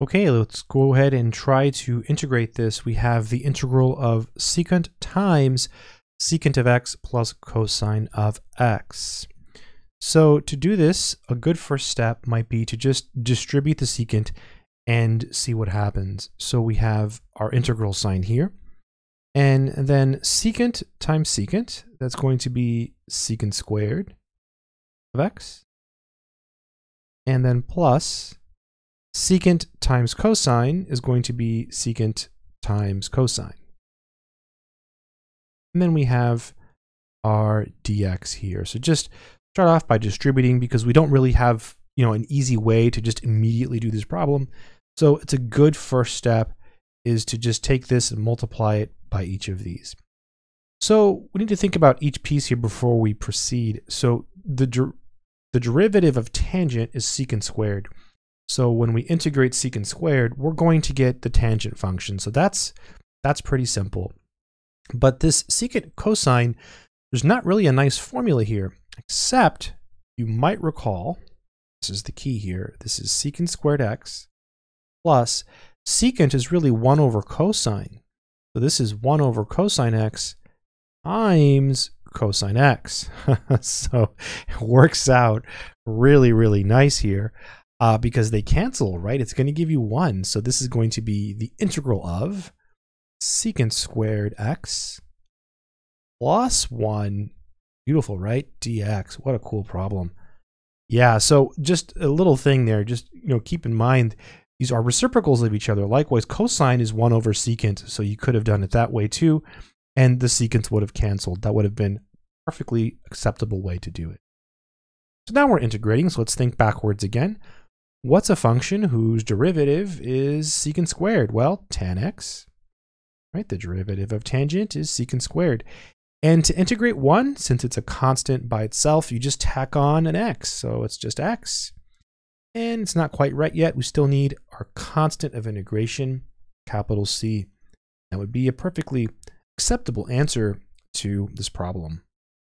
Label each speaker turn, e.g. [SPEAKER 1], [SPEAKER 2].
[SPEAKER 1] Okay, let's go ahead and try to integrate this. We have the integral of secant times secant of x plus cosine of x. So to do this, a good first step might be to just distribute the secant and see what happens. So we have our integral sign here. And then secant times secant, that's going to be secant squared of x. And then plus secant times cosine is going to be secant times cosine. And then we have our dx here. So just start off by distributing because we don't really have you know an easy way to just immediately do this problem. So it's a good first step is to just take this and multiply it by each of these. So we need to think about each piece here before we proceed. So the, der the derivative of tangent is secant squared. So when we integrate secant squared, we're going to get the tangent function. So that's that's pretty simple. But this secant cosine, there's not really a nice formula here, except you might recall, this is the key here, this is secant squared x plus secant is really 1 over cosine. So this is 1 over cosine x times cosine x. so it works out really, really nice here uh, because they cancel, right? It's going to give you 1. So this is going to be the integral of secant squared x plus 1. Beautiful, right? dx. What a cool problem. Yeah, so just a little thing there. Just you know, keep in mind these are reciprocals of each other. Likewise, cosine is 1 over secant, so you could have done it that way too, and the secants would have canceled. That would have been perfectly acceptable way to do it. So now we're integrating, so let's think backwards again. What's a function whose derivative is secant squared? Well, tan x right? The derivative of tangent is secant squared. And to integrate 1, since it's a constant by itself, you just tack on an x. So it's just x. And it's not quite right yet. We still need our constant of integration, capital C. That would be a perfectly acceptable answer to this problem.